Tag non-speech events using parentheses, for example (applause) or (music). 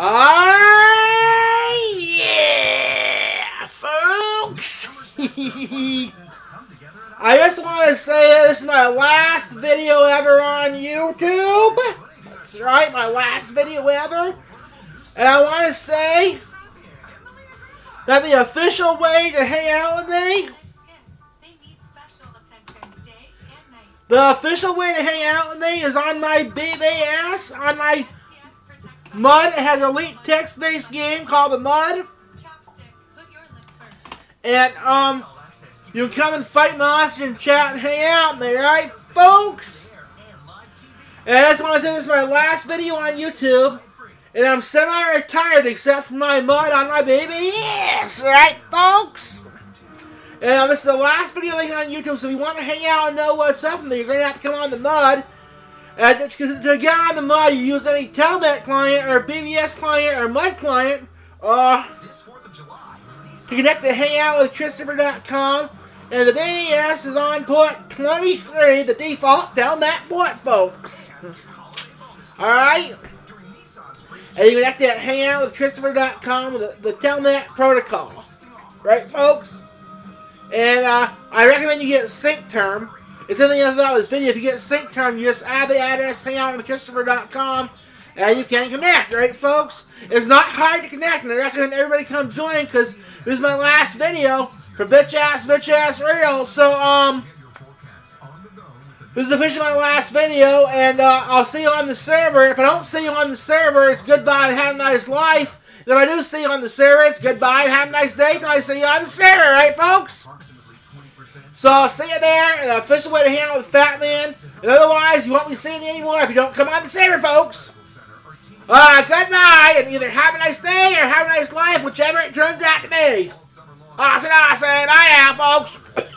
Ah, yeah, folks. (laughs) I just want to say this is my last video ever on YouTube. That's right, my last video ever. And I want to say that the official way to hang out with me, the official way to hang out with me is on my BBS, on my Mud. Has a elite text-based game called the Mud. And, um, you come and fight monsters and chat and hang out me, right, folks? And I just want to say this is my last video on YouTube. And I'm semi-retired except for my mud on my baby. Yes, right, folks? And um, this is the last video i making on YouTube, so if you want to hang out and know what's up, then you're going to have to come on the mud. To, get on the mud, you use any Telnet client or BBS client or Mud client. Uh, to connect to Hangout with Christopher.com. And the BBS is on port 23, the default Telnet port, folks. Alright? And you connect to Hangout with Christopher.com with the, the Telnet protocol. Right, folks? And uh, I recommend you get SyncTerm. It's in the end of this video. If you get SyncTerm, you just add the address, hang out with hangoutwithchristopher.com, and you can connect, right, folks? It's not hard to connect, and I recommend everybody come join because this is my last video for Bitch Ass Bitch Ass Real. So, um, this is officially my last video, and uh, I'll see you on the server. If I don't see you on the server, it's goodbye and have a nice life. And if I do see you on the server, it's goodbye and have a nice day till I see you on the server, right, folks? So I'll see you there, the official way to out with Fat Man. And otherwise, you won't be seeing me anymore if you don't come on the server, folks. Uh, good night, and either have a nice day or have a nice life, whichever it turns out to be. Awesome, awesome. I am, folks.